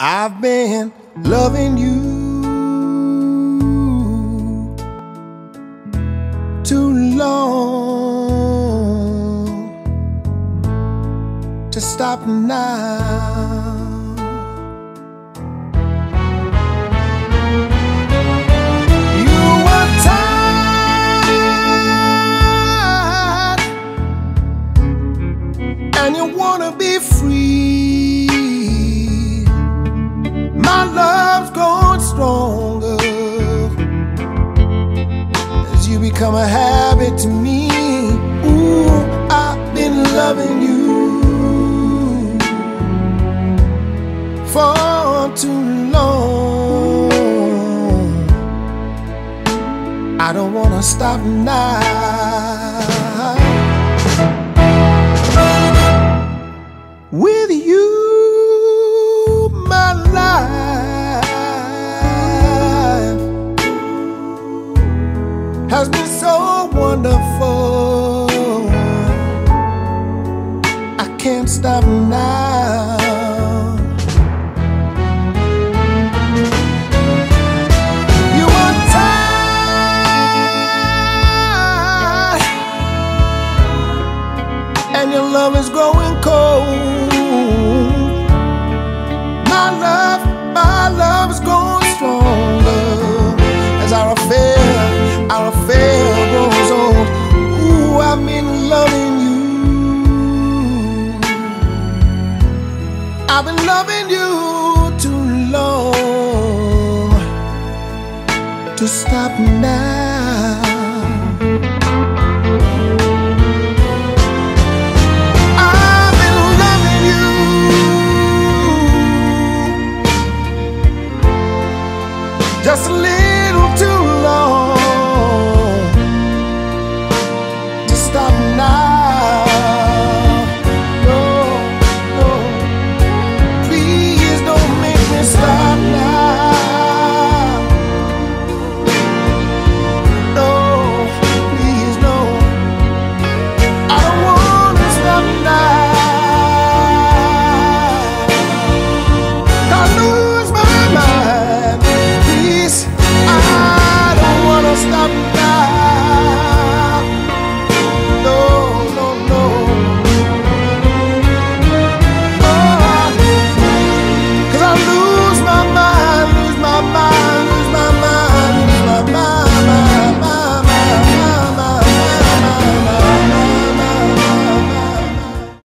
I've been loving you too long to stop now. You were tired and you wanna be free. My love's grown stronger as you become a habit to me. Ooh, I've been loving you for too long. I don't wanna stop now. Has been so wonderful. I can't stop now. You are tired, and your love is growing cold. My love, my love is growing stronger as our affair, to stop now. I've been loving you. Just a little too